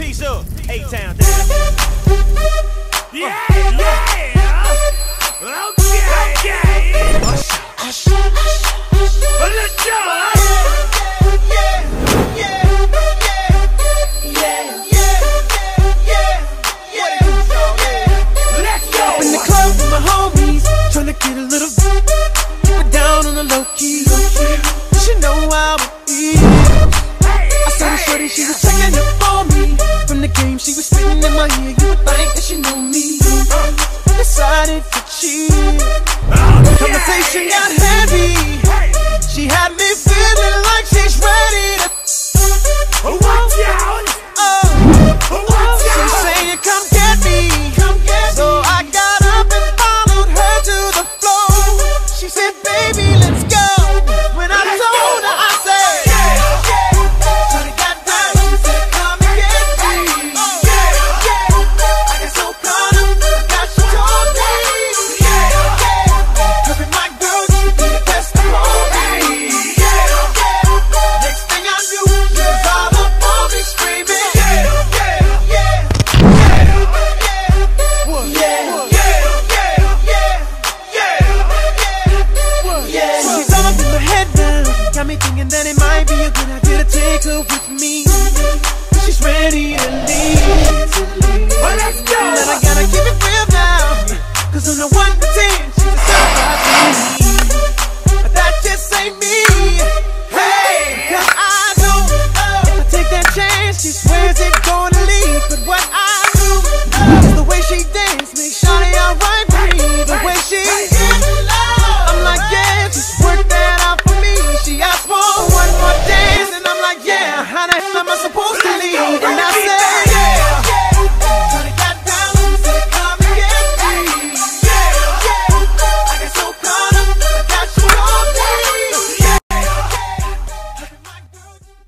Peace up, A-Town. Yeah, yeah. Okay, okay. Let's go. Let's go. in the club with my homies, tryna get a little keep down on the low key. She know how it is. I saw her shorty, she was checking up on me. From the game, she was spitting in my ear. You would think that she know me. Decided to cheat. Oh, Conversation got heavy. Me thinking that it might be a good idea to take her with me. She's ready to leave. Well, let's go. But I gotta keep it real now. Cause on the 1 to 10, she's a But that just ain't me. Hey! Cause I know if I take that chance, she swears it gon'